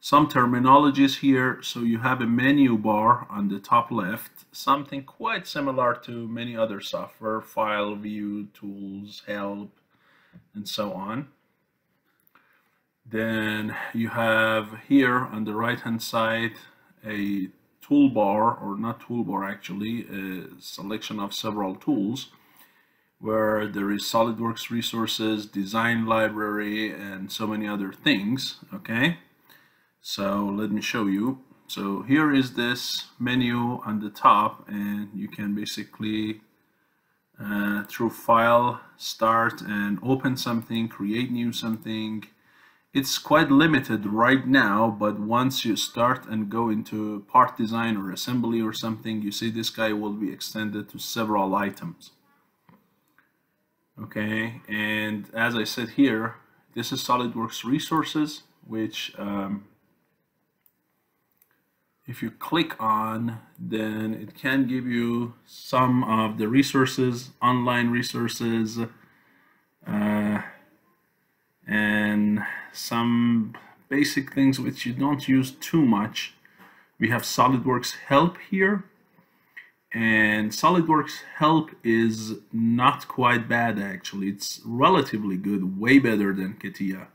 some terminologies here. So you have a menu bar on the top left, something quite similar to many other software, file, view, tools, help, and so on. Then you have here on the right hand side a toolbar, or not toolbar actually, a selection of several tools where there is SolidWorks resources, design library, and so many other things, okay? So let me show you. So here is this menu on the top, and you can basically uh, through file, start and open something, create new something, it's quite limited right now, but once you start and go into part design or assembly or something, you see this guy will be extended to several items. Okay, and as I said here, this is SolidWorks resources, which um, if you click on, then it can give you some of the resources, online resources, uh, and some basic things which you don't use too much. We have SolidWorks Help here. And SolidWorks Help is not quite bad actually. It's relatively good, way better than CATIA.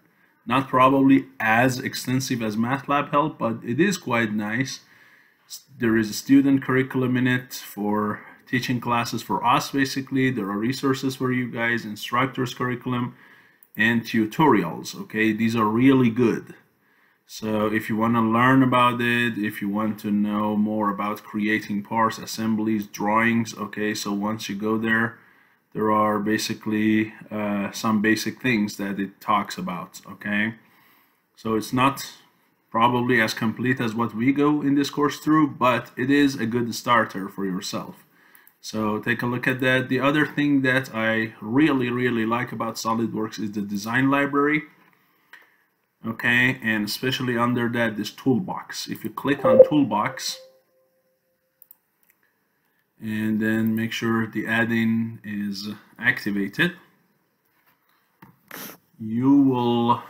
Not probably as extensive as MATLAB Help, but it is quite nice. There is a student curriculum in it for teaching classes for us basically. There are resources for you guys, instructors curriculum and tutorials okay these are really good so if you want to learn about it if you want to know more about creating parts assemblies drawings okay so once you go there there are basically uh, some basic things that it talks about okay so it's not probably as complete as what we go in this course through but it is a good starter for yourself so take a look at that. The other thing that I really, really like about SolidWorks is the design library. Okay, and especially under that, this toolbox. If you click on toolbox, and then make sure the add-in is activated, you will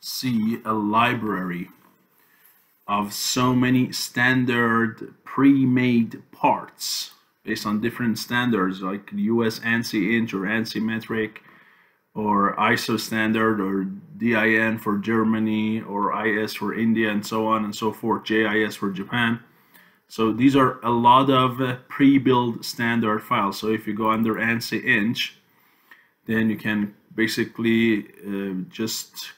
see a library of so many standard pre-made parts based on different standards like US ANSI inch or ANSI metric or ISO standard or DIN for Germany or IS for India and so on and so forth, JIS for Japan. So these are a lot of uh, pre-built standard files. So if you go under ANSI inch, then you can basically uh, just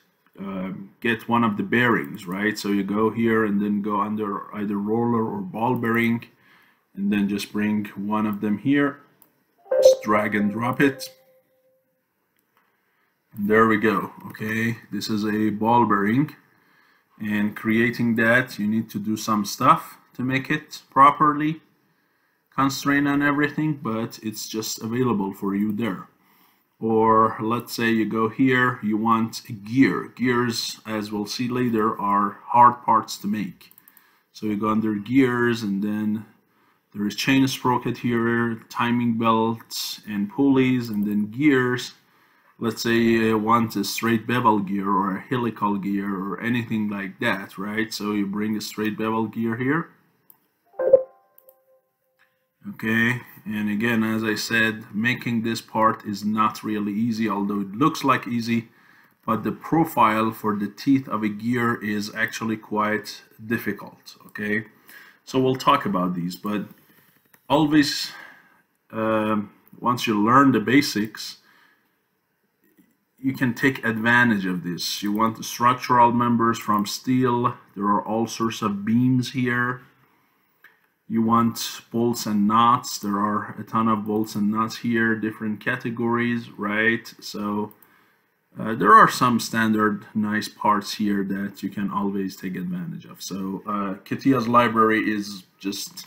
uh, get one of the bearings, right? So you go here and then go under either roller or ball bearing and then just bring one of them here just drag and drop it and there we go okay this is a ball bearing and creating that you need to do some stuff to make it properly constrain on everything but it's just available for you there or let's say you go here you want a gear gears as we'll see later are hard parts to make so you go under gears and then there is chain sprocket here, timing belts and pulleys, and then gears. Let's say you want a straight bevel gear or a helical gear or anything like that, right? So you bring a straight bevel gear here. Okay, and again, as I said, making this part is not really easy, although it looks like easy, but the profile for the teeth of a gear is actually quite difficult, okay? So we'll talk about these, but always um, once you learn the basics you can take advantage of this. You want the structural members from steel. There are all sorts of beams here you want bolts and nuts there are a ton of bolts and nuts here different categories right so uh, there are some standard nice parts here that you can always take advantage of so uh, CATIA's library is just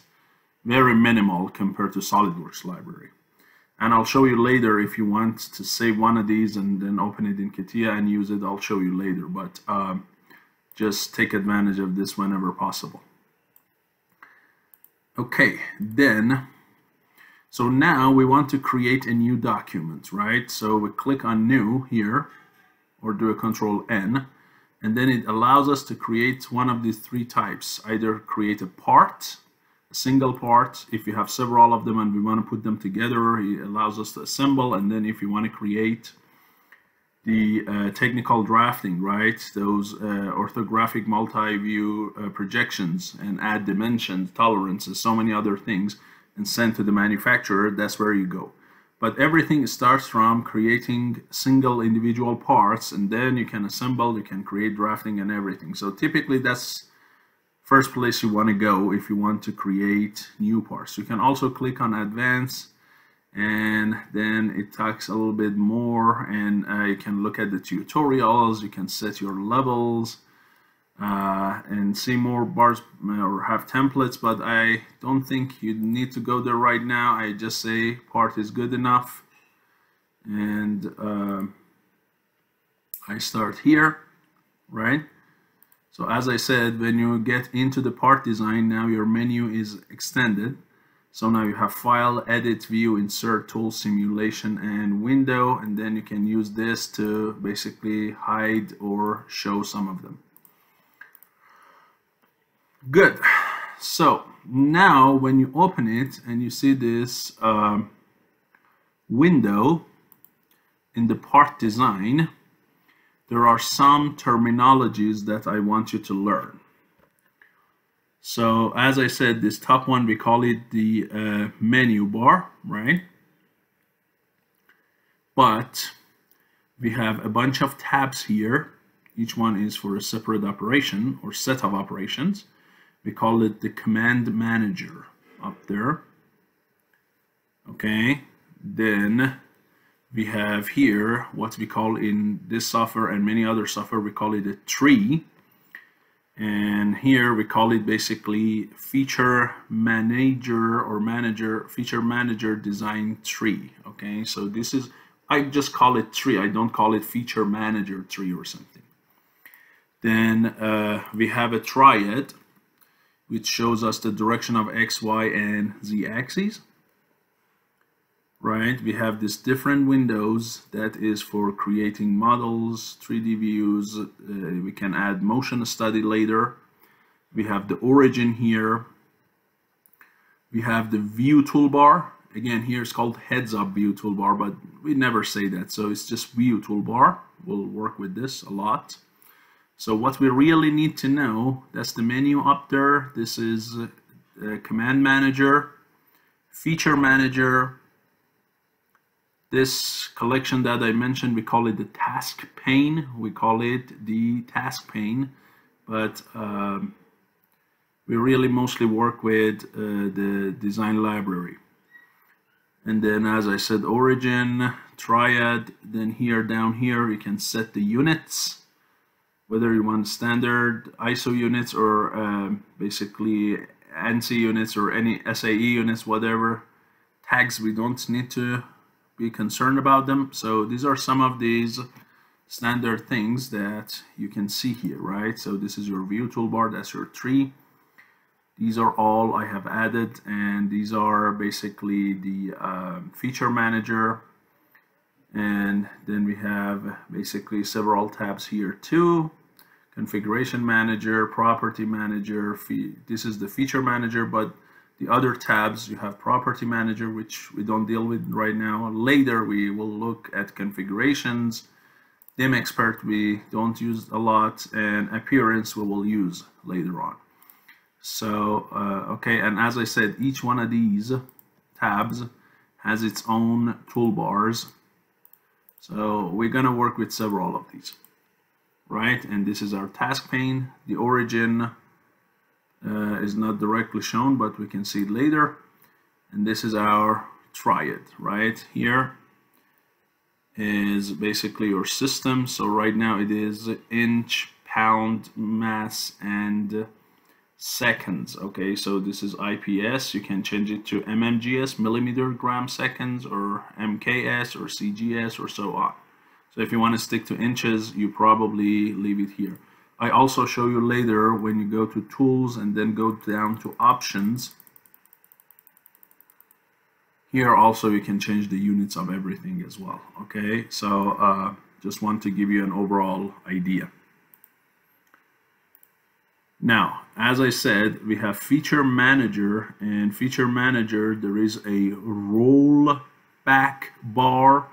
very minimal compared to SolidWorks library. And I'll show you later if you want to save one of these and then open it in CATIA and use it, I'll show you later. But um, just take advantage of this whenever possible. Okay, then, so now we want to create a new document, right? So we click on new here, or do a control N, and then it allows us to create one of these three types either create a part a single part if you have several of them and we want to put them together it allows us to assemble and then if you want to create the uh, technical drafting right? Those uh, orthographic multi-view uh, projections and add dimensions tolerances so many other things and send to the manufacturer that's where you go. But everything starts from creating single individual parts and then you can assemble you can create drafting and everything. So typically that's first place you want to go if you want to create new parts. You can also click on advanced and then it talks a little bit more and uh, you can look at the tutorials you can set your levels uh, and see more bars or have templates but I don't think you need to go there right now. I just say part is good enough. And uh, I start here right? So as I said when you get into the part design now your menu is extended so now you have file edit view insert tool simulation and window and then you can use this to basically hide or show some of them Good. So now when you open it and you see this uh, window in the part design, there are some terminologies that I want you to learn. So as I said, this top one, we call it the uh, menu bar, right? But we have a bunch of tabs here. Each one is for a separate operation or set of operations we call it the command manager up there okay then we have here what we call in this software and many other software we call it a tree and here we call it basically feature manager or manager feature manager design tree okay? So this is I just call it tree. I don't call it feature manager tree or something. Then uh, we have a triad which shows us the direction of x, y, and z axes. Right, we have this different windows that is for creating models, 3D views. Uh, we can add motion study later. We have the origin here. We have the view toolbar. Again, here it's called heads up view toolbar, but we never say that. So it's just view toolbar. We'll work with this a lot. So what we really need to know, that's the menu up there. This is a command manager, feature manager. This collection that I mentioned, we call it the task pane. We call it the task pane, but um, we really mostly work with uh, the design library. And then as I said, origin, triad, then here down here you can set the units whether you want standard ISO units or um, basically ANSI units or any SAE units, whatever tags, we don't need to be concerned about them. So these are some of these standard things that you can see here, right? So this is your view toolbar, that's your tree. These are all I have added and these are basically the uh, feature manager and then we have basically several tabs here too configuration manager, property manager, this is the feature manager, but the other tabs, you have property manager, which we don't deal with right now. Later, we will look at configurations. DimXpert, we don't use a lot, and appearance, we will use later on. So, uh, okay, and as I said, each one of these tabs has its own toolbars. So we're gonna work with several of these right? And this is our task pane. The origin uh, is not directly shown, but we can see it later. And this is our triad, right? Here is basically your system. So right now it is inch, pound, mass, and seconds. Okay, so this is IPS. You can change it to MMGS, millimeter gram seconds, or MKS, or CGS, or so on. So if you want to stick to inches, you probably leave it here. I also show you later when you go to tools and then go down to options. Here also you can change the units of everything as well. Okay, so uh, just want to give you an overall idea. Now, as I said, we have feature manager and feature manager, there is a roll back bar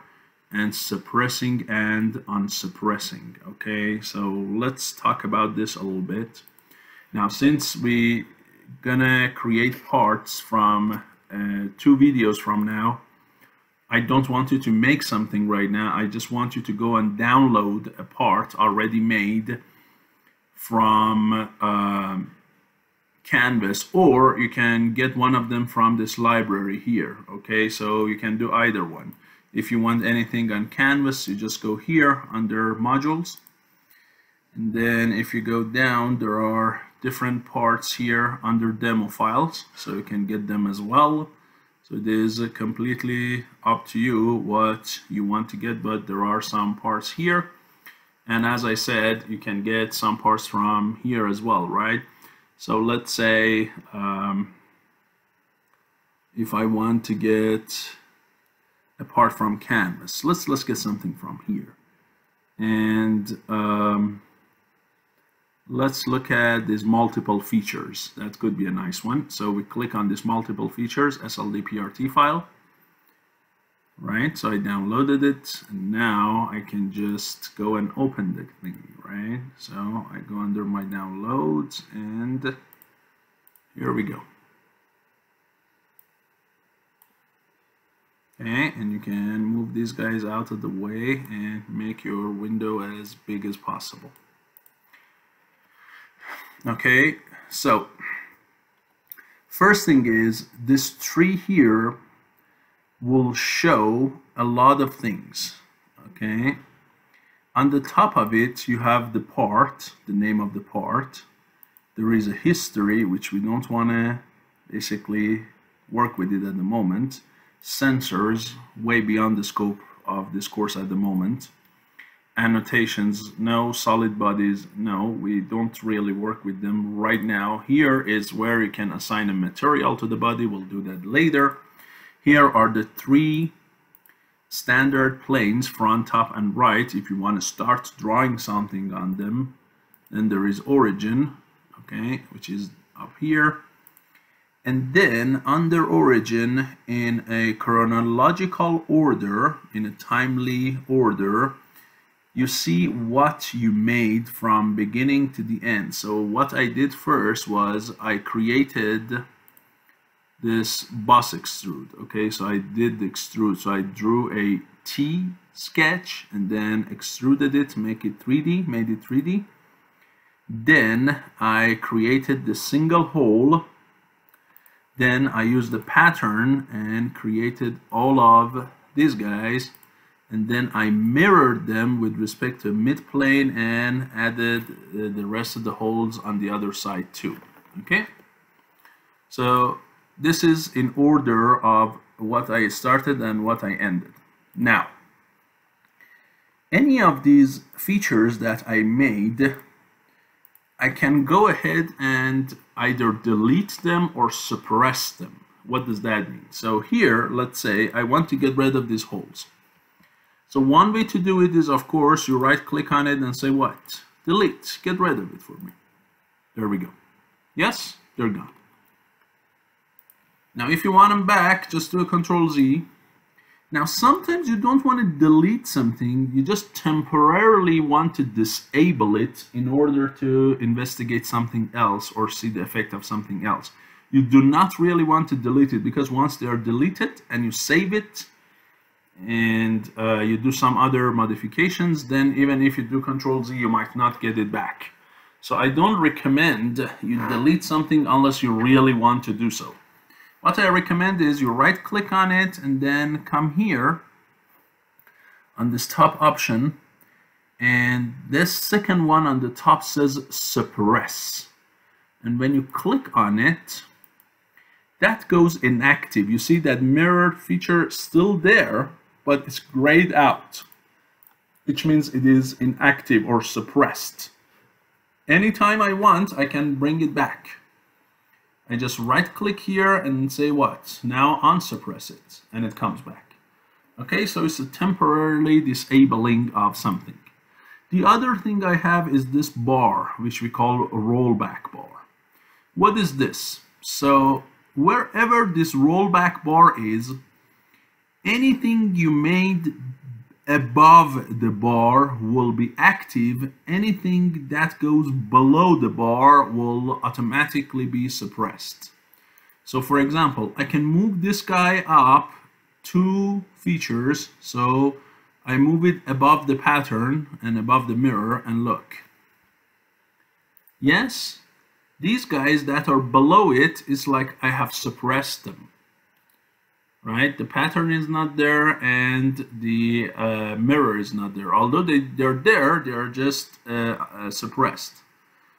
and suppressing and unsuppressing. Okay, so let's talk about this a little bit. Now, since we gonna create parts from uh, two videos from now, I don't want you to make something right now. I just want you to go and download a part already made from um, Canvas or you can get one of them from this library here okay so you can do either one if you want anything on Canvas you just go here under modules. And then if you go down there are different parts here under demo files so you can get them as well. So it is completely up to you what you want to get but there are some parts here. And as I said you can get some parts from here as well right? So let's say um, if I want to get a part from canvas let's let's get something from here and um, let's look at these multiple features that could be a nice one so we click on this multiple features SLDPRT file right? So I downloaded it, and now I can just go and open the thing, right? So I go under my downloads, and here we go. Okay, and you can move these guys out of the way and make your window as big as possible. Okay, so first thing is this tree here will show a lot of things okay? On the top of it you have the part the name of the part. There is a history which we don't want to basically work with it at the moment sensors way beyond the scope of this course at the moment. Annotations no. Solid bodies no. We don't really work with them right now. Here is where you can assign a material to the body. We'll do that later. Here are the three standard planes, front, top, and right. If you want to start drawing something on them, then there is origin, okay, which is up here. And then under origin, in a chronological order, in a timely order, you see what you made from beginning to the end. So what I did first was I created this boss extrude okay? So I did the extrude. So I drew a T sketch and then extruded it make it 3D made it 3D then I created the single hole then I used the pattern and created all of these guys. And then I mirrored them with respect to midplane and added uh, the rest of the holes on the other side too. Okay? So this is in order of what I started and what I ended. Now, any of these features that I made, I can go ahead and either delete them or suppress them. What does that mean? So here, let's say I want to get rid of these holes. So one way to do it is, of course, you right click on it and say what? Delete, get rid of it for me. There we go. Yes, they're gone. Now, if you want them back, just do a Control Z. Now, sometimes you don't want to delete something, you just temporarily want to disable it in order to investigate something else or see the effect of something else. You do not really want to delete it because once they are deleted and you save it and uh, you do some other modifications, then even if you do Control Z, you might not get it back. So I don't recommend you delete something unless you really want to do so. What I recommend is you right click on it and then come here on this top option. And this second one on the top says suppress. And when you click on it that goes inactive. You see that mirrored feature still there but it's grayed out which means it is inactive or suppressed. Anytime I want I can bring it back I just right click here and say what? Now unsuppress it and it comes back. Okay, so it's a temporarily disabling of something. The other thing I have is this bar, which we call a rollback bar. what is this? So wherever this rollback bar is, anything you made above the bar will be active. Anything that goes below the bar will automatically be suppressed. So for example, I can move this guy up two features. So I move it above the pattern and above the mirror and look. Yes, these guys that are below it is like I have suppressed them right? The pattern is not there and the uh, mirror is not there. Although they, they're there they're just uh, uh, suppressed.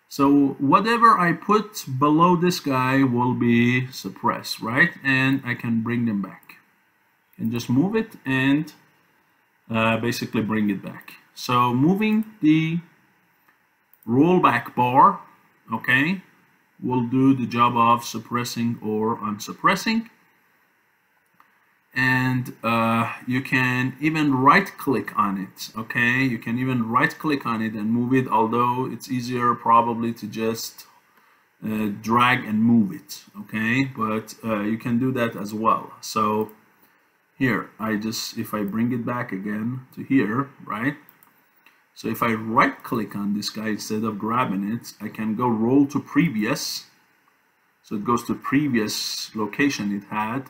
So whatever I put below this guy will be suppressed right? And I can bring them back. And just move it and uh, basically bring it back. So moving the rollback bar okay will do the job of suppressing or unsuppressing and uh, you can even right click on it okay? You can even right click on it and move it although it's easier probably to just uh, drag and move it okay? But uh, you can do that as well. So here I just if I bring it back again to here right? So if I right click on this guy instead of grabbing it I can go roll to previous. So it goes to previous location it had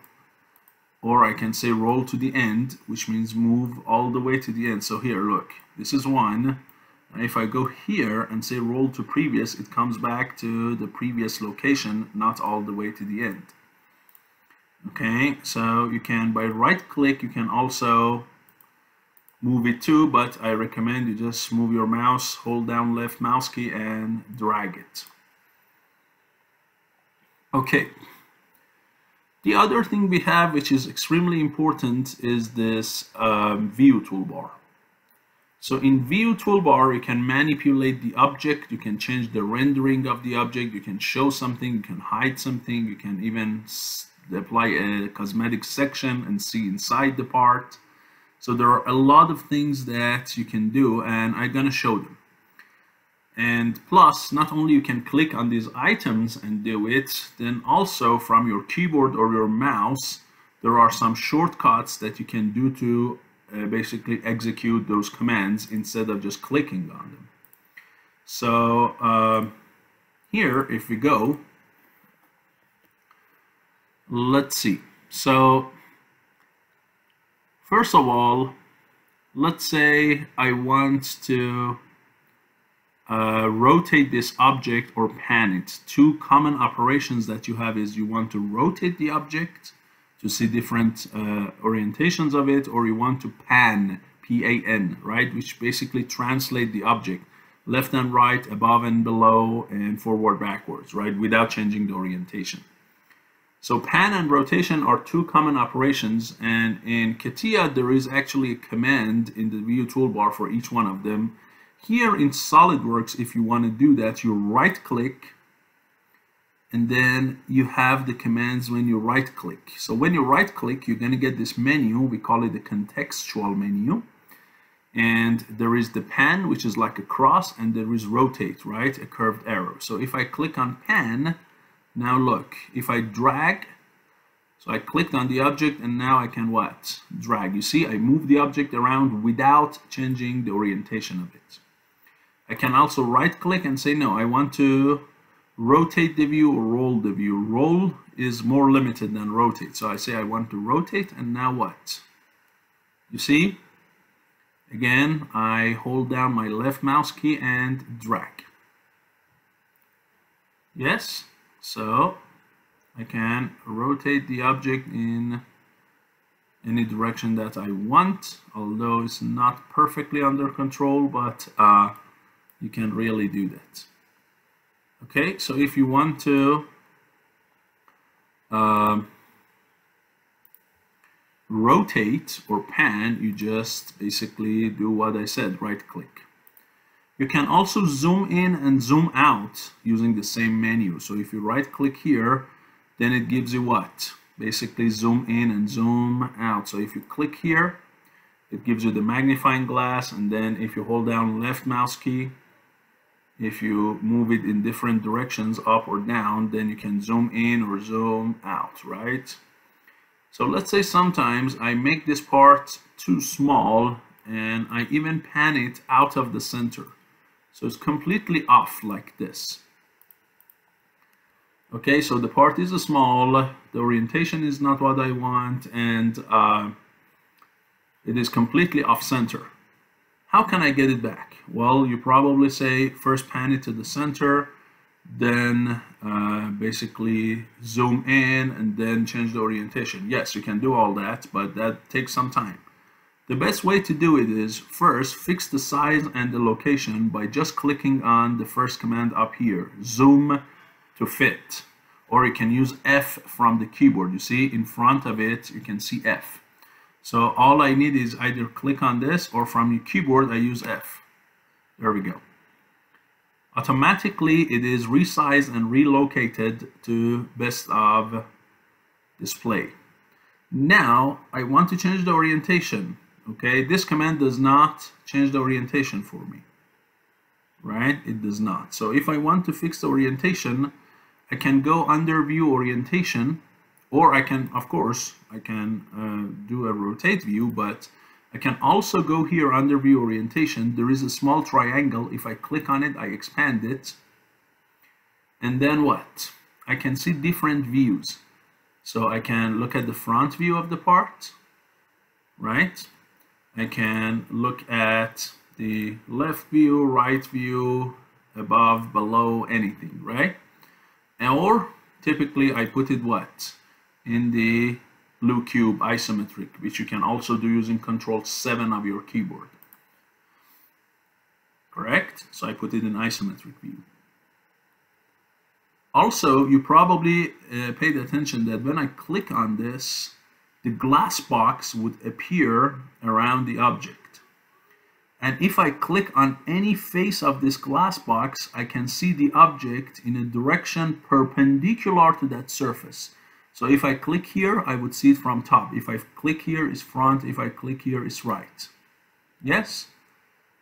or I can say roll to the end which means move all the way to the end. So here look this is one. And if I go here and say roll to previous it comes back to the previous location not all the way to the end. Okay so you can by right click you can also move it too but I recommend you just move your mouse hold down left mouse key and drag it. Okay the other thing we have, which is extremely important, is this um, view toolbar. So in view toolbar, you can manipulate the object, you can change the rendering of the object, you can show something, you can hide something, you can even apply a cosmetic section and see inside the part. So there are a lot of things that you can do and I'm gonna show them. And plus, not only you can click on these items and do it, then also from your keyboard or your mouse, there are some shortcuts that you can do to uh, basically execute those commands instead of just clicking on them. So uh, here, if we go, let's see. So first of all, let's say I want to uh, rotate this object or pan it. Two common operations that you have is you want to rotate the object to see different uh, orientations of it or you want to pan, P-A-N, right, which basically translate the object left and right, above and below, and forward backwards, right, without changing the orientation. So pan and rotation are two common operations and in CATIA there is actually a command in the view toolbar for each one of them here in SolidWorks, if you want to do that, you right click and then you have the commands when you right click. So when you right click, you're going to get this menu. We call it the contextual menu. And there is the pan, which is like a cross, and there is rotate, right? A curved arrow. So if I click on pan, now look, if I drag, so I clicked on the object and now I can what? Drag. You see, I move the object around without changing the orientation of it. I can also right click and say no I want to rotate the view or roll the view. Roll is more limited than rotate. So I say I want to rotate and now what? You see? Again I hold down my left mouse key and drag. Yes? So I can rotate the object in any direction that I want although it's not perfectly under control but uh, you can really do that. Okay, so if you want to um, rotate or pan, you just basically do what I said, right click. You can also zoom in and zoom out using the same menu. So if you right click here, then it gives you what? Basically zoom in and zoom out. So if you click here, it gives you the magnifying glass and then if you hold down left mouse key, if you move it in different directions up or down then you can zoom in or zoom out right? So let's say sometimes I make this part too small and I even pan it out of the center. So it's completely off like this. Okay so the part is small the orientation is not what I want and uh, it is completely off center how can I get it back? Well you probably say first pan it to the center then uh, basically zoom in and then change the orientation. Yes you can do all that but that takes some time. The best way to do it is first fix the size and the location by just clicking on the first command up here zoom to fit. Or you can use F from the keyboard. You see in front of it you can see F so all I need is either click on this or from your keyboard I use F. There we go. Automatically it is resized and relocated to best of display. Now I want to change the orientation okay? This command does not change the orientation for me right? It does not. So if I want to fix the orientation I can go under view orientation or I can of course I can uh, do a rotate view but I can also go here under view orientation. There is a small triangle. If I click on it I expand it. And then what? I can see different views. So I can look at the front view of the part right? I can look at the left view, right view, above, below, anything, right? Or typically I put it what? In the blue cube isometric, which you can also do using control 7 of your keyboard. Correct? So I put it in isometric view. Also, you probably uh, paid attention that when I click on this, the glass box would appear around the object. And if I click on any face of this glass box, I can see the object in a direction perpendicular to that surface. So if I click here, I would see it from top. If I click here, is front. If I click here, is right. Yes?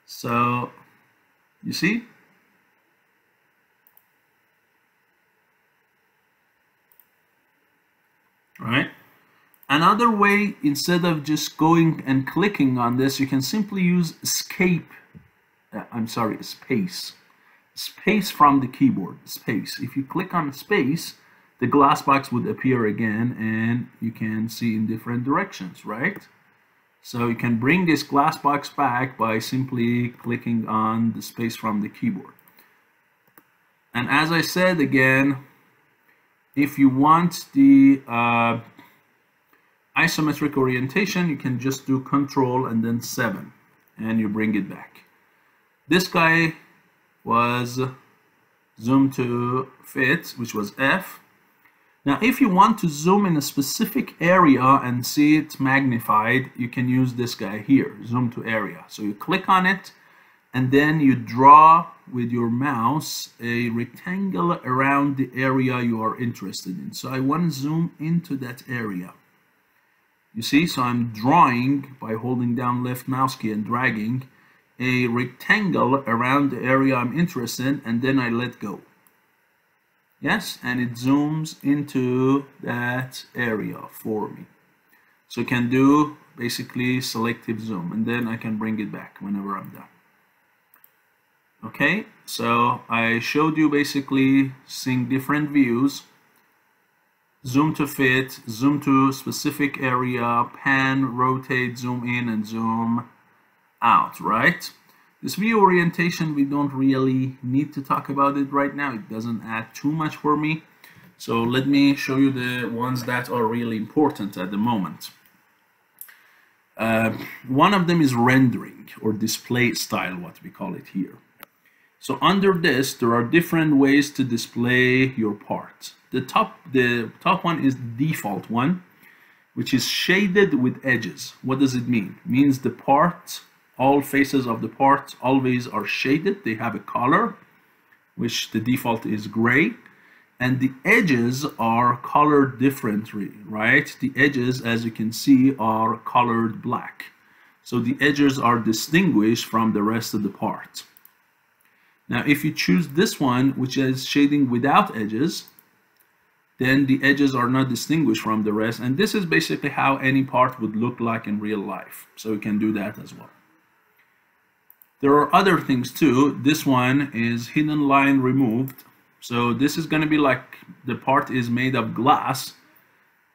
So, you see? Right? Another way, instead of just going and clicking on this, you can simply use escape, uh, I'm sorry, space. Space from the keyboard, space. If you click on space, the glass box would appear again and you can see in different directions, right? So you can bring this glass box back by simply clicking on the space from the keyboard. And as I said again, if you want the uh, isometric orientation, you can just do control and then 7 and you bring it back. This guy was zoom to fit, which was F. Now, if you want to zoom in a specific area and see it magnified, you can use this guy here, zoom to area. So you click on it and then you draw with your mouse a rectangle around the area you are interested in. So I want to zoom into that area. You see, so I'm drawing by holding down left mouse key and dragging a rectangle around the area I'm interested in and then I let go. Yes, and it zooms into that area for me. So I can do basically selective zoom and then I can bring it back whenever I'm done. Okay, so I showed you basically seeing different views zoom to fit, zoom to specific area, pan, rotate, zoom in, and zoom out, right? This view orientation, we don't really need to talk about it right now. It doesn't add too much for me. So let me show you the ones that are really important at the moment. Uh, one of them is rendering or display style, what we call it here. So under this, there are different ways to display your part. The top, the top one is the default one, which is shaded with edges. What does it mean? It means the part, all faces of the parts always are shaded. They have a color, which the default is gray. And the edges are colored differently, right? The edges, as you can see, are colored black. So the edges are distinguished from the rest of the part. Now, if you choose this one, which is shading without edges, then the edges are not distinguished from the rest. And this is basically how any part would look like in real life. So you can do that as well. There are other things too. This one is hidden line removed. So this is going to be like the part is made of glass.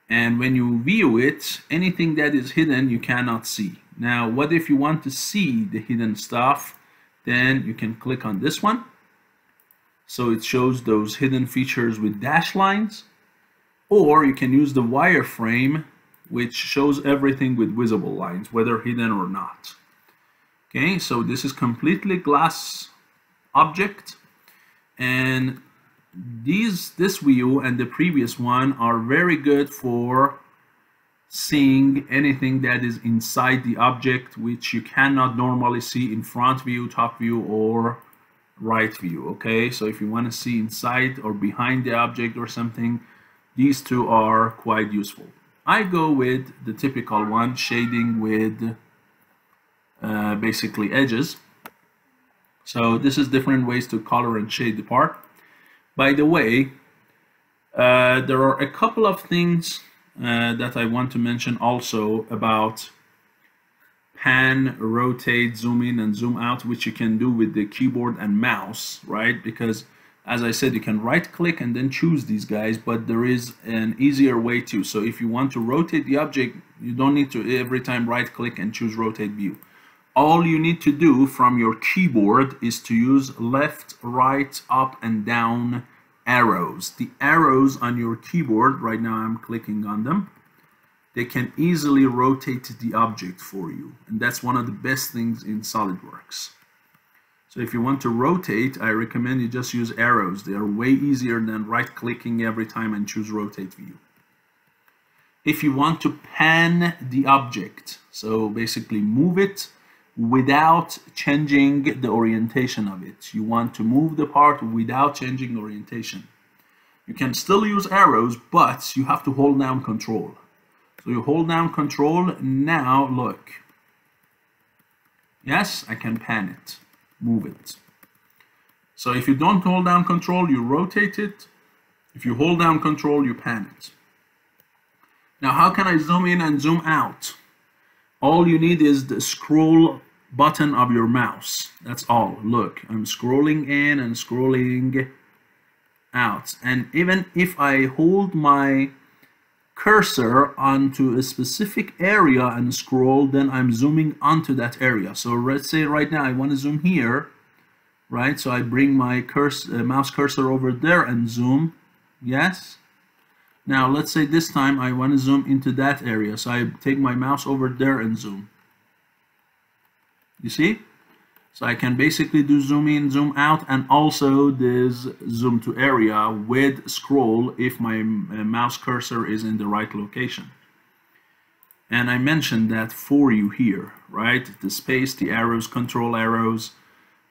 And when you view it, anything that is hidden, you cannot see. Now, what if you want to see the hidden stuff? Then you can click on this one. So it shows those hidden features with dash lines. Or you can use the wireframe, which shows everything with visible lines, whether hidden or not. Okay, so this is completely glass object. And these this view and the previous one are very good for seeing anything that is inside the object which you cannot normally see in front view top view or right view okay so if you want to see inside or behind the object or something these two are quite useful I go with the typical one shading with uh, basically edges so this is different ways to color and shade the part by the way, uh, there are a couple of things uh, that I want to mention also about pan, rotate, zoom in and zoom out, which you can do with the keyboard and mouse, right? Because as I said, you can right click and then choose these guys, but there is an easier way too. So if you want to rotate the object, you don't need to every time right click and choose rotate view all you need to do from your keyboard is to use left, right, up, and down arrows. The arrows on your keyboard, right now I'm clicking on them, they can easily rotate the object for you. And that's one of the best things in SolidWorks. So if you want to rotate, I recommend you just use arrows. They are way easier than right-clicking every time and choose rotate view. If you want to pan the object, so basically move it without changing the orientation of it. You want to move the part without changing orientation. You can still use arrows, but you have to hold down control. So you hold down control, now look. Yes, I can pan it, move it. So if you don't hold down control, you rotate it. If you hold down control, you pan it. Now how can I zoom in and zoom out? All you need is the scroll button of your mouse. That's all. Look, I'm scrolling in and scrolling out. And even if I hold my cursor onto a specific area and scroll, then I'm zooming onto that area. So let's say right now I want to zoom here, right? So I bring my cursor, uh, mouse cursor over there and zoom. Yes. Now let's say this time I want to zoom into that area. So I take my mouse over there and zoom. You see? So I can basically do zoom in, zoom out, and also this zoom to area with scroll if my uh, mouse cursor is in the right location. And I mentioned that for you here, right? The space, the arrows, control arrows,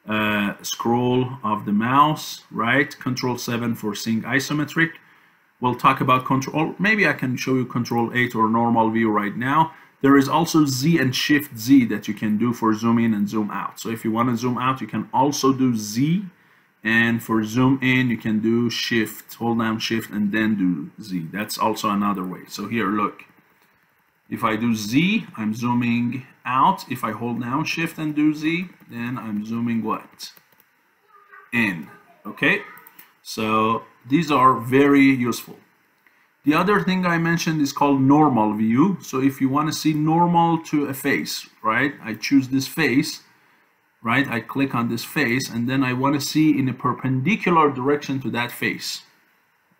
uh, scroll of the mouse, right? Control 7 for seeing isometric. We'll talk about control, maybe I can show you control 8 or normal view right now. There is also Z and Shift Z that you can do for zoom in and zoom out. So if you want to zoom out, you can also do Z. And for zoom in, you can do Shift, hold down Shift, and then do Z. That's also another way. So here, look. If I do Z, I'm zooming out. If I hold down Shift and do Z, then I'm zooming what? In. Okay? So these are very useful. The other thing I mentioned is called normal view. So if you want to see normal to a face, right? I choose this face, right? I click on this face and then I want to see in a perpendicular direction to that face,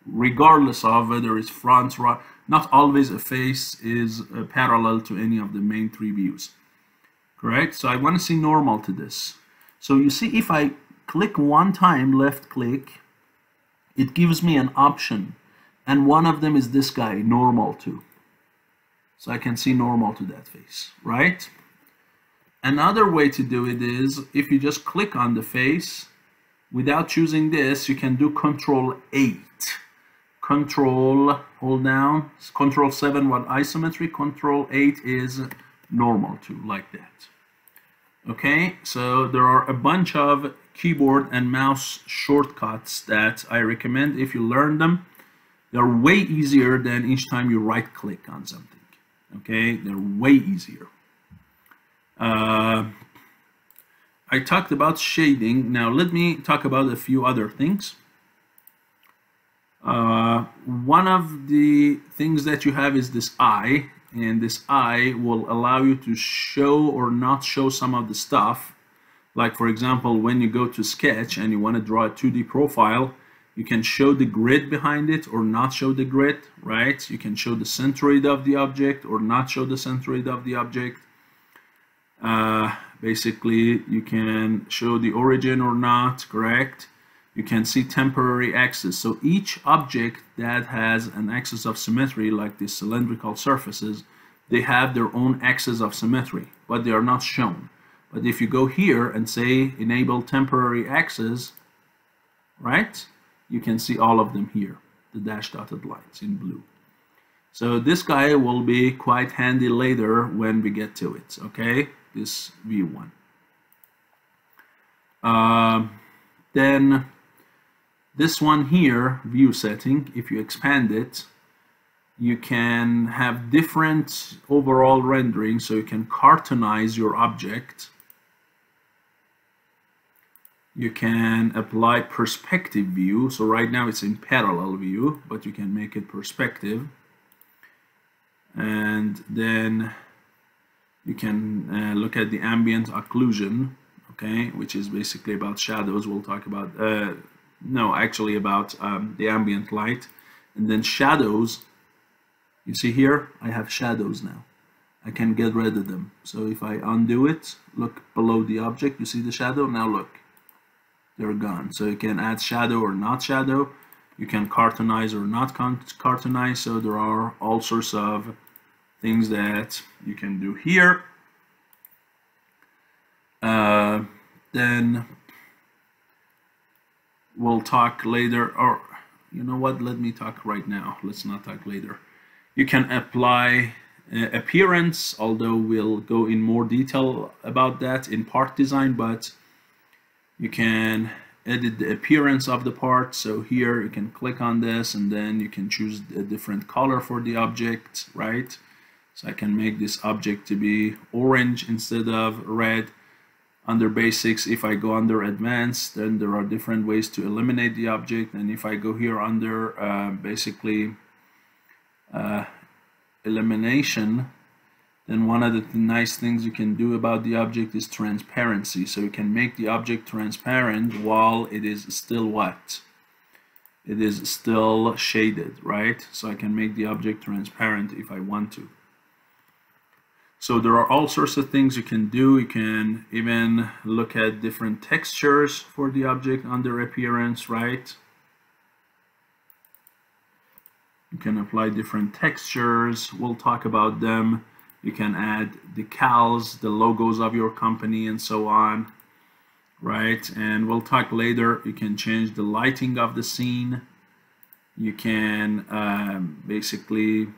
regardless of whether it's front, right? Not always a face is uh, parallel to any of the main three views, correct? So I want to see normal to this. So you see if I click one time, left click, it gives me an option and one of them is this guy, normal to. So I can see normal to that face, right? Another way to do it is if you just click on the face, without choosing this, you can do control 8. Control, hold down, control 7 what isometry, control 8 is normal to, like that. Okay, so there are a bunch of keyboard and mouse shortcuts that I recommend if you learn them. They're way easier than each time you right click on something. Okay, they're way easier. Uh, I talked about shading. Now let me talk about a few other things. Uh, one of the things that you have is this eye and this eye will allow you to show or not show some of the stuff like for example when you go to sketch and you want to draw a 2d profile you can show the grid behind it or not show the grid right you can show the centroid of the object or not show the centroid of the object uh, basically you can show the origin or not correct you can see temporary axis. So each object that has an axis of symmetry, like these cylindrical surfaces, they have their own axis of symmetry, but they are not shown. But if you go here and say enable temporary axis, right, you can see all of them here, the dash dotted lines in blue. So this guy will be quite handy later when we get to it, okay, this view one. Uh, then this one here, view setting, if you expand it, you can have different overall rendering, so you can cartoonize your object. You can apply perspective view, so right now it's in parallel view, but you can make it perspective. And then you can uh, look at the ambient occlusion, okay, which is basically about shadows. We'll talk about uh, no, actually about um, the ambient light. And then shadows, you see here, I have shadows now. I can get rid of them. So if I undo it, look below the object, you see the shadow? Now look, they're gone. So you can add shadow or not shadow. You can cartoonize or not cartoonize. So there are all sorts of things that you can do here. Uh, then we'll talk later or you know what let me talk right now let's not talk later you can apply uh, appearance although we'll go in more detail about that in part design but you can edit the appearance of the part. So here you can click on this and then you can choose a different color for the object right? So I can make this object to be orange instead of red. Under basics if I go under advanced then there are different ways to eliminate the object. And if I go here under uh, basically uh, elimination then one of the nice things you can do about the object is transparency so you can make the object transparent while it is still what it is still shaded right so I can make the object transparent if I want to so there are all sorts of things you can do. You can even look at different textures for the object under appearance, right? You can apply different textures. We'll talk about them. You can add decals, the logos of your company and so on, right? And we'll talk later. You can change the lighting of the scene. You can um, basically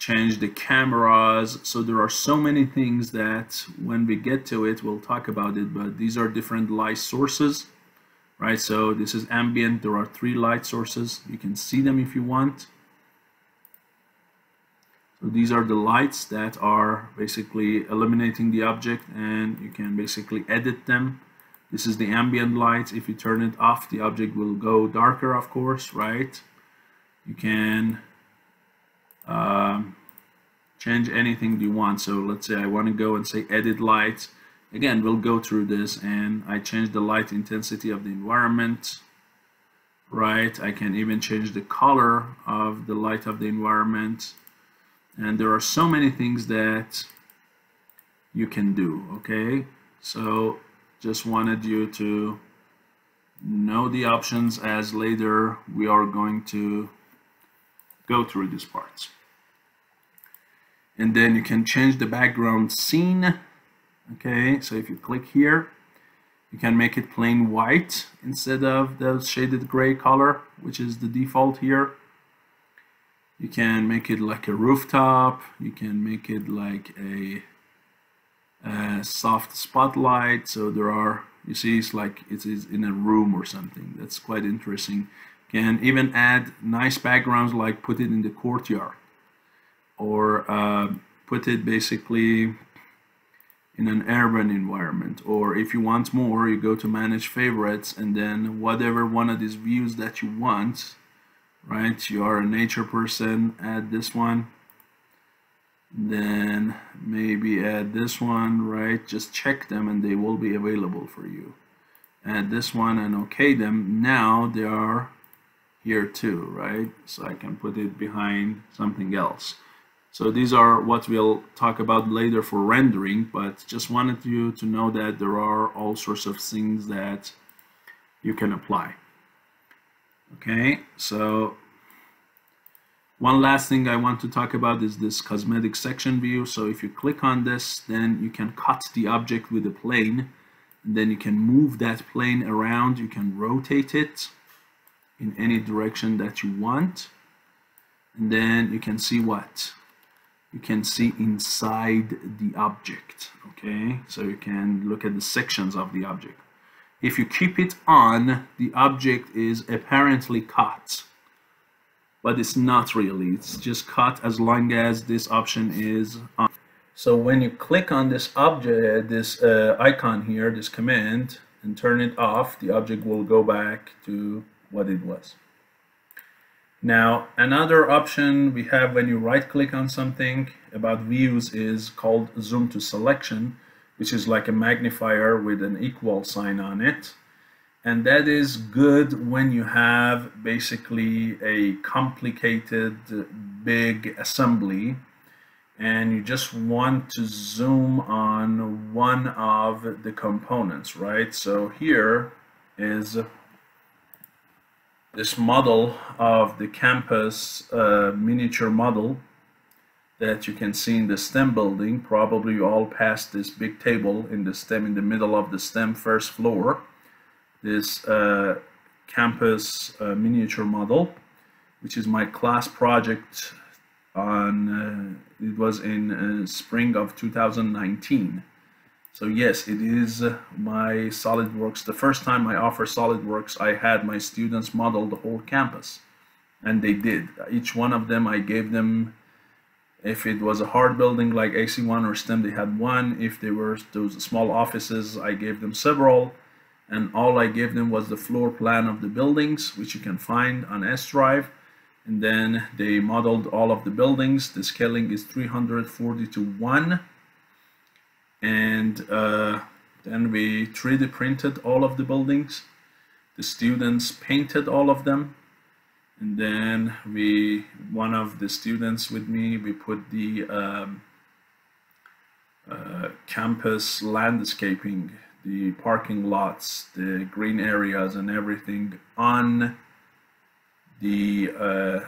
change the cameras so there are so many things that when we get to it we'll talk about it but these are different light sources right so this is ambient there are three light sources you can see them if you want so these are the lights that are basically illuminating the object and you can basically edit them this is the ambient light if you turn it off the object will go darker of course right you can um, change anything you want. So let's say I want to go and say edit light. Again, we'll go through this and I change the light intensity of the environment. Right, I can even change the color of the light of the environment. And there are so many things that you can do, okay? So just wanted you to know the options as later we are going to go through these parts. And then you can change the background scene okay? So if you click here you can make it plain white instead of the shaded gray color which is the default here you can make it like a rooftop you can make it like a uh, soft spotlight. So there are, you see, it's like it is in a room or something. That's quite interesting. Can even add nice backgrounds like put it in the courtyard or uh, put it basically in an urban environment or if you want more you go to manage favorites and then whatever one of these views that you want right? You are a nature person add this one. Then maybe add this one right? Just check them and they will be available for you. Add this one and okay them. Now they are here too right? So I can put it behind something else. So these are what we'll talk about later for rendering, but just wanted you to know that there are all sorts of things that you can apply. Okay, so one last thing I want to talk about is this cosmetic section view. So if you click on this, then you can cut the object with a plane, and then you can move that plane around. You can rotate it in any direction that you want. And then you can see what? you can see inside the object okay so you can look at the sections of the object if you keep it on the object is apparently cut but it's not really. It's just cut as long as this option is on. So when you click on this object this uh, icon here this command and turn it off the object will go back to what it was. Now, another option we have when you right click on something about views is called zoom to selection, which is like a magnifier with an equal sign on it. And that is good when you have basically a complicated big assembly and you just want to zoom on one of the components, right? So here is this model of the campus uh, miniature model that you can see in the STEM building. Probably you all passed this big table in the STEM, in the middle of the STEM first floor. This uh, campus uh, miniature model, which is my class project on, uh, it was in uh, spring of 2019. So yes, it is my SolidWorks. The first time I offer SolidWorks, I had my students model the whole campus. And they did. Each one of them, I gave them, if it was a hard building like AC1 or STEM, they had one. If they were those small offices, I gave them several. And all I gave them was the floor plan of the buildings, which you can find on S Drive. And then they modeled all of the buildings. The scaling is 340 to 1 and uh, then we 3D printed all of the buildings. The students painted all of them. And then we, one of the students with me, we put the um, uh, campus landscaping, the parking lots, the green areas and everything on the uh,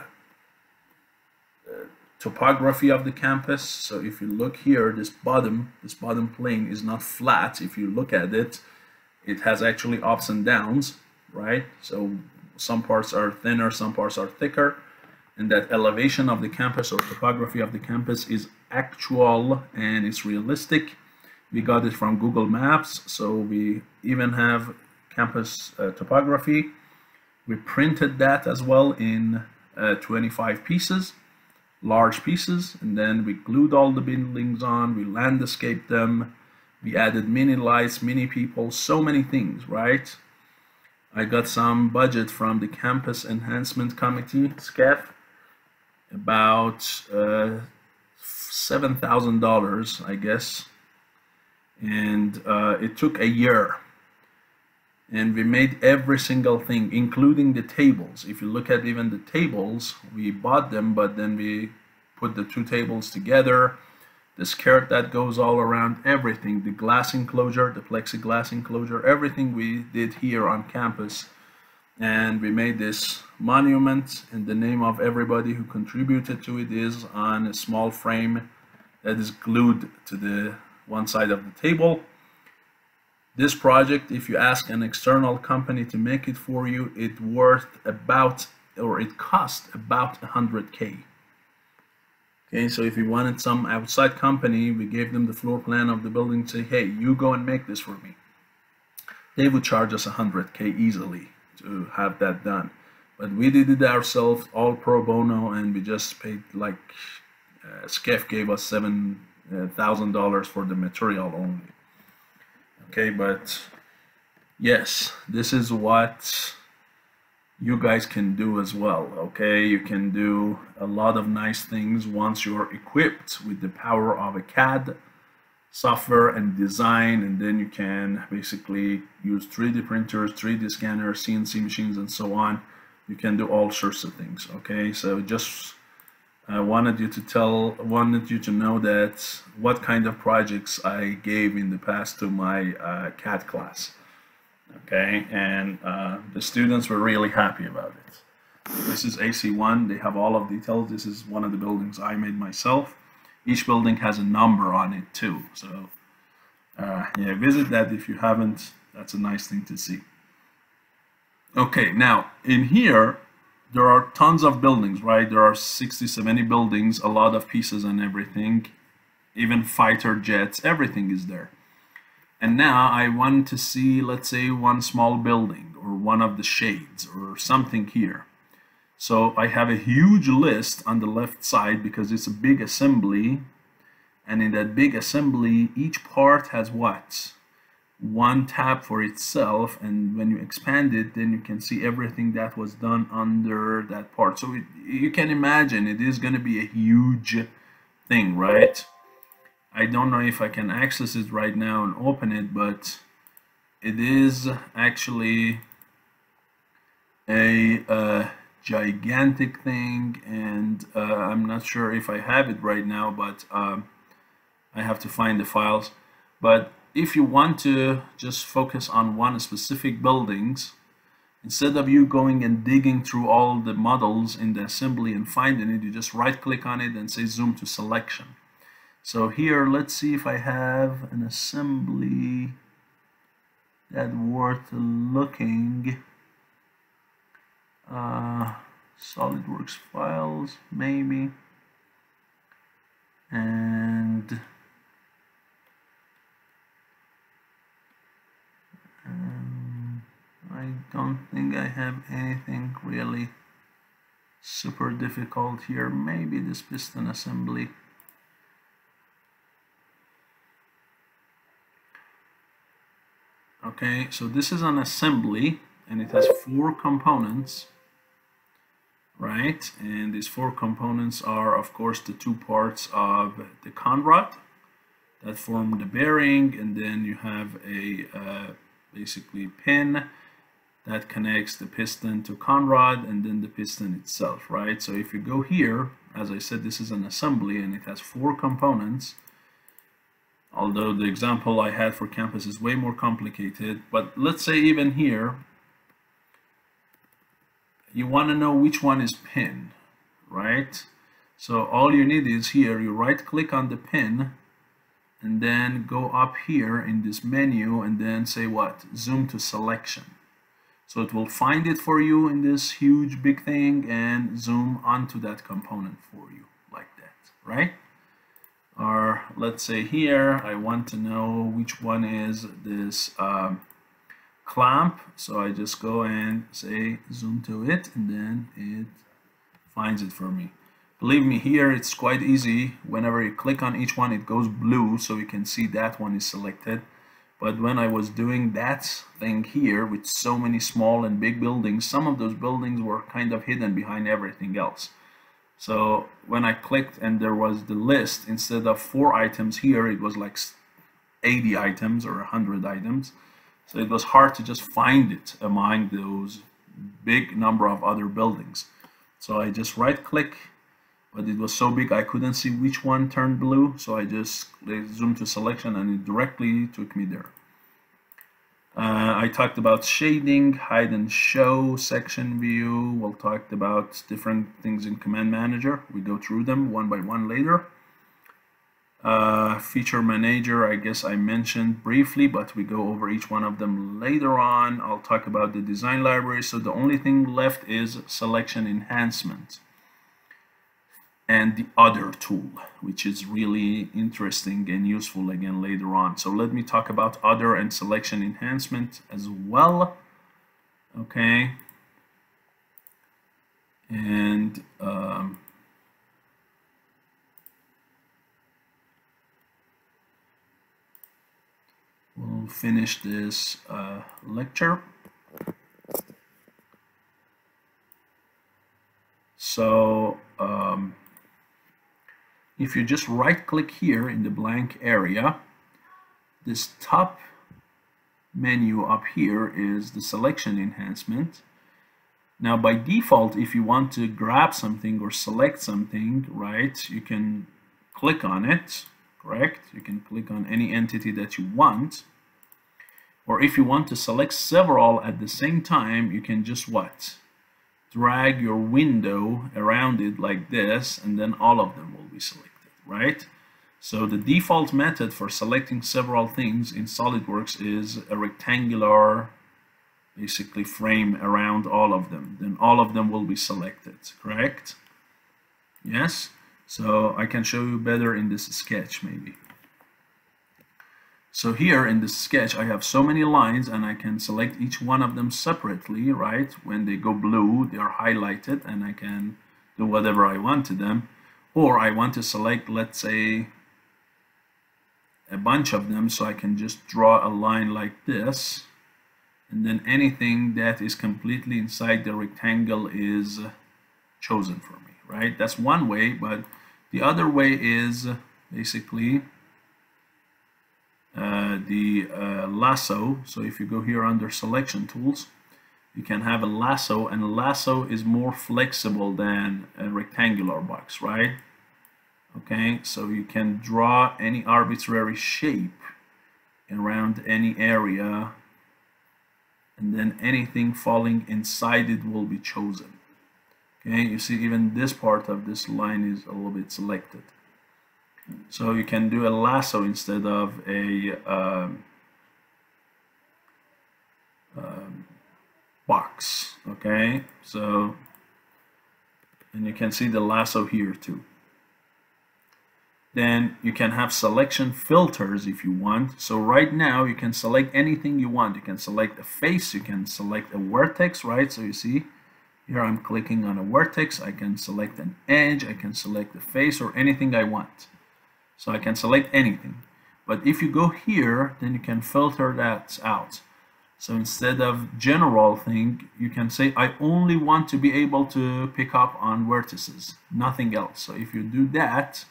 topography of the campus. So if you look here, this bottom, this bottom plane is not flat. If you look at it, it has actually ups and downs, right? So some parts are thinner, some parts are thicker. And that elevation of the campus or topography of the campus is actual and it's realistic. We got it from Google Maps, so we even have campus uh, topography. We printed that as well in uh, 25 pieces large pieces and then we glued all the buildings on, we landscaped them, we added mini lights, mini people, so many things, right? I got some budget from the Campus Enhancement Committee, SCEF, about uh, $7,000, I guess. And uh, it took a year. And we made every single thing including the tables. If you look at even the tables we bought them but then we put the two tables together the skirt that goes all around everything the glass enclosure the plexiglass enclosure everything we did here on campus and we made this monument and the name of everybody who contributed to it is on a small frame that is glued to the one side of the table this project, if you ask an external company to make it for you, it worth about, or it cost about 100K. Okay, so if you wanted some outside company, we gave them the floor plan of the building, say, hey, you go and make this for me. They would charge us 100K easily to have that done. But we did it ourselves, all pro bono, and we just paid like, uh, SCEF gave us $7,000 for the material only. Okay, but yes, this is what you guys can do as well okay? You can do a lot of nice things once you're equipped with the power of a CAD software and design and then you can basically use 3D printers 3D scanners CNC machines and so on. You can do all sorts of things okay? So just I wanted you to tell wanted you to know that what kind of projects I gave in the past to my uh, CAD class okay? And uh, the students were really happy about it. This is AC1 they have all of the details. This is one of the buildings I made myself. Each building has a number on it too. So uh, yeah visit that if you haven't. That's a nice thing to see. Okay now in here there are tons of buildings right? There are 60 70 buildings a lot of pieces and everything. Even fighter jets everything is there and now I want to see, let's say, one small building or one of the shades or something here. So I have a huge list on the left side because it's a big assembly. And in that big assembly, each part has what? One tab for itself. And when you expand it, then you can see everything that was done under that part. So it, you can imagine it is going to be a huge thing, right? I don't know if I can access it right now and open it, but it is actually a, a gigantic thing and uh, I'm not sure if I have it right now, but um, I have to find the files. But if you want to just focus on one specific buildings, instead of you going and digging through all the models in the assembly and finding it, you just right click on it and say zoom to selection. So here, let's see if I have an assembly that worth looking. Uh, SolidWorks files, maybe. And um, I don't think I have anything really super difficult here. Maybe this piston assembly. Okay so this is an assembly and it has four components right? And these four components are of course the two parts of the conrod that form the bearing and then you have a uh, basically pin that connects the piston to conrod and then the piston itself right? So if you go here as I said this is an assembly and it has four components although the example I had for campus is way more complicated. But let's say even here, you want to know which one is pin, right? So all you need is here, you right click on the pin and then go up here in this menu and then say what? Zoom to selection. So it will find it for you in this huge big thing and zoom onto that component for you like that, right? Or let's say here. I want to know which one is this um, clamp. So I just go and say zoom to it and then it finds it for me. Believe me here it's quite easy. Whenever you click on each one it goes blue so you can see that one is selected. But when I was doing that thing here with so many small and big buildings some of those buildings were kind of hidden behind everything else so when I clicked and there was the list, instead of four items here, it was like 80 items or 100 items. So it was hard to just find it among those big number of other buildings. So I just right click, but it was so big I couldn't see which one turned blue. So I just zoomed to selection and it directly took me there. Uh, I talked about shading, hide and show, section view. We'll talk about different things in Command Manager. We go through them one by one later. Uh, feature Manager, I guess I mentioned briefly, but we go over each one of them later on. I'll talk about the design library. So the only thing left is selection enhancement. And the other tool, which is really interesting and useful again later on. So let me talk about other and selection enhancement as well. Okay. And um, we'll finish this uh, lecture. So um, if you just right click here in the blank area, this top menu up here is the selection enhancement. Now by default, if you want to grab something or select something, right, you can click on it, correct? You can click on any entity that you want. Or if you want to select several at the same time, you can just what? Drag your window around it like this, and then all of them will be selected right? So the default method for selecting several things in SolidWorks is a rectangular basically frame around all of them. Then all of them will be selected, correct? Yes? So I can show you better in this sketch maybe. So here in this sketch I have so many lines and I can select each one of them separately, right? When they go blue, they are highlighted and I can do whatever I want to them. Or I want to select let's say a bunch of them so I can just draw a line like this. And then anything that is completely inside the rectangle is chosen for me right? That's one way but the other way is basically the uh, lasso. So if you go here under selection tools you can have a lasso and a lasso is more flexible than a rectangular box right? Okay so you can draw any arbitrary shape around any area and then anything falling inside it will be chosen. Okay you see even this part of this line is a little bit selected so you can do a lasso instead of a um, um, box okay? So and you can see the lasso here too. Then you can have selection filters if you want. So right now you can select anything you want. You can select a face you can select a vertex right? So you see here I'm clicking on a vertex. I can select an edge. I can select the face or anything I want so I can select anything but if you go here then you can filter that out so instead of general thing, you can say, I only want to be able to pick up on vertices, nothing else. So if you do that,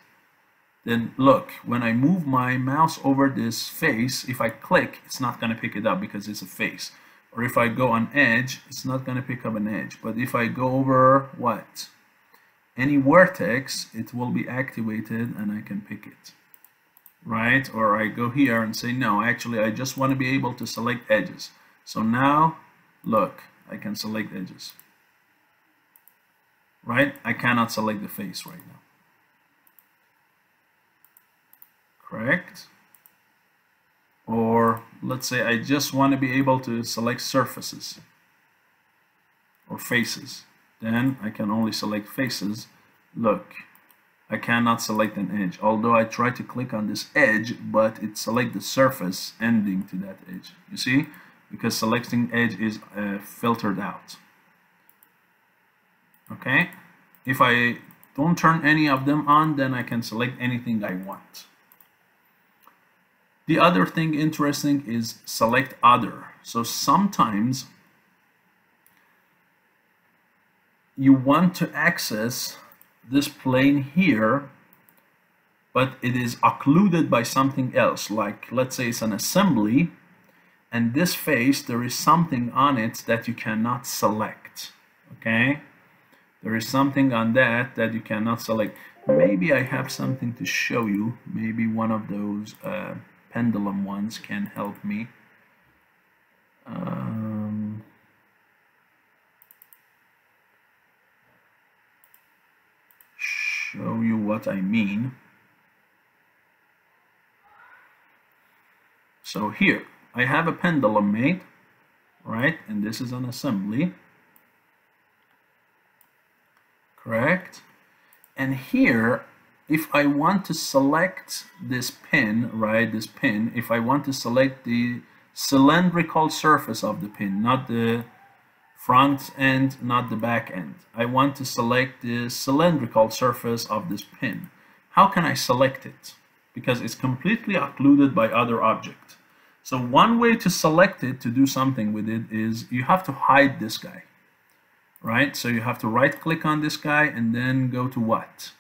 then look, when I move my mouse over this face, if I click, it's not going to pick it up because it's a face. Or if I go on edge, it's not going to pick up an edge. But if I go over what? Any vertex, it will be activated and I can pick it right? Or I go here and say, no, actually, I just want to be able to select edges. So now, look, I can select edges, right? I cannot select the face right now. Correct? Or let's say I just want to be able to select surfaces or faces. Then I can only select faces. Look, I cannot select an edge. Although I try to click on this edge, but it select the surface ending to that edge. You see? because selecting edge is uh, filtered out. Okay, if I don't turn any of them on, then I can select anything I want. The other thing interesting is select other. So sometimes you want to access this plane here, but it is occluded by something else. Like let's say it's an assembly and this face there is something on it that you cannot select okay? There is something on that that you cannot select. Maybe I have something to show you. Maybe one of those uh, pendulum ones can help me. Um, show you what I mean so here I have a pendulum made, right? And this is an assembly, correct? And here, if I want to select this pin, right, this pin, if I want to select the cylindrical surface of the pin, not the front end, not the back end. I want to select the cylindrical surface of this pin. How can I select it? Because it's completely occluded by other object. So one way to select it, to do something with it, is you have to hide this guy. Right? So you have to right click on this guy and then go to what?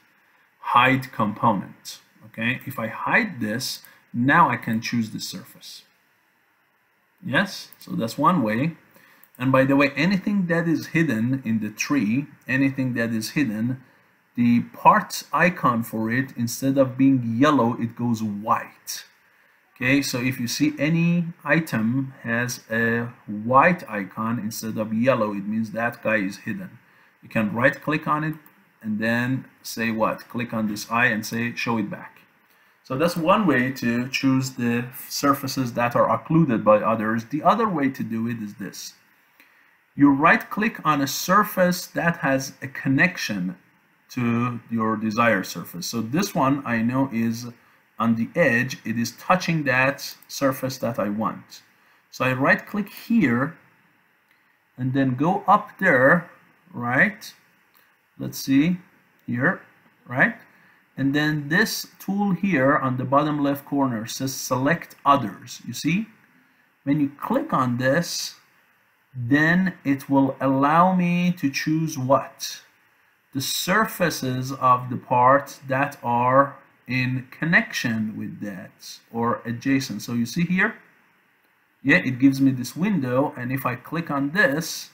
Hide component. Okay? If I hide this, now I can choose the surface. Yes? So that's one way. And by the way, anything that is hidden in the tree, anything that is hidden, the parts icon for it, instead of being yellow, it goes white. Okay, so if you see any item has a white icon instead of yellow, it means that guy is hidden. You can right click on it and then say what? Click on this eye and say show it back. So that's one way to choose the surfaces that are occluded by others. The other way to do it is this you right click on a surface that has a connection to your desired surface. So this one I know is on the edge, it is touching that surface that I want. So I right click here and then go up there, right? Let's see here, right? And then this tool here on the bottom left corner says select others. You see? When you click on this, then it will allow me to choose what? The surfaces of the part that are in connection with that or adjacent. So you see here, yeah, it gives me this window and if I click on this,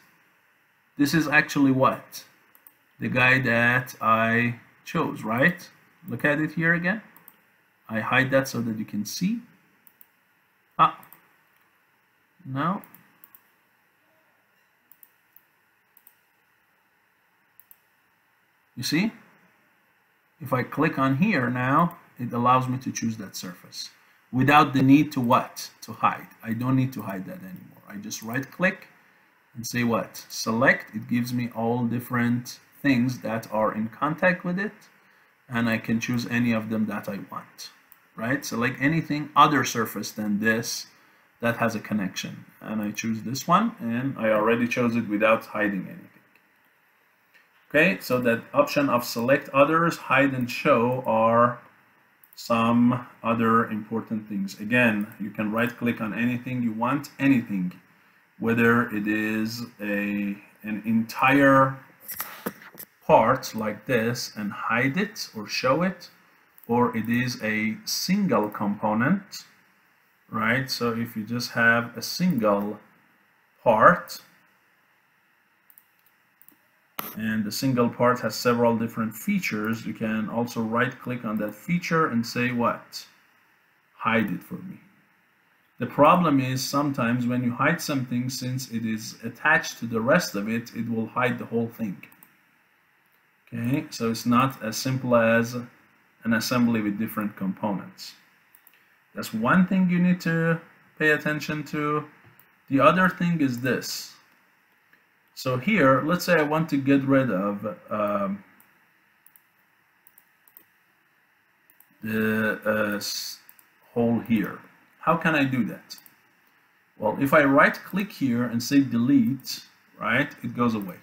this is actually what? The guy that I chose, right? Look at it here again. I hide that so that you can see. Ah, no, You see? If I click on here now, it allows me to choose that surface without the need to what? To hide. I don't need to hide that anymore. I just right click and say what? Select. It gives me all different things that are in contact with it and I can choose any of them that I want. Right? Select anything other surface than this that has a connection. And I choose this one and I already chose it without hiding anything. Okay, so that option of select others, hide and show are some other important things. Again, you can right click on anything you want, anything, whether it is a an entire part like this and hide it or show it, or it is a single component, right? So if you just have a single part, and the single part has several different features. You can also right click on that feature and say what? Hide it for me. The problem is sometimes when you hide something since it is attached to the rest of it it will hide the whole thing. Okay so it's not as simple as an assembly with different components. That's one thing you need to pay attention to. The other thing is this so here, let's say I want to get rid of um, the uh, hole here. How can I do that? Well, if I right click here and say delete, right, it goes away.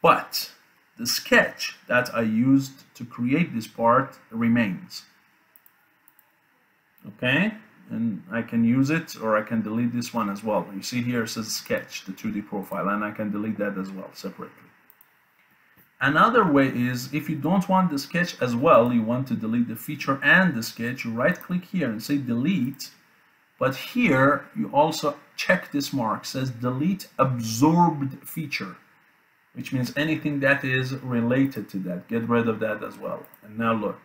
But the sketch that I used to create this part remains. Okay? And I can use it or I can delete this one as well. You see here it says sketch, the 2D profile, and I can delete that as well separately. Another way is if you don't want the sketch as well, you want to delete the feature and the sketch, you right click here and say delete, but here you also check this mark, says delete absorbed feature, which means anything that is related to that, get rid of that as well. And now look,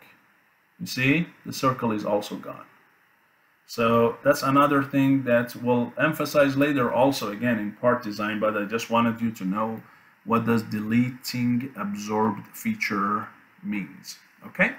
you see the circle is also gone. So that's another thing that we'll emphasize later also again in part design, but I just wanted you to know what does deleting absorbed feature means. Okay?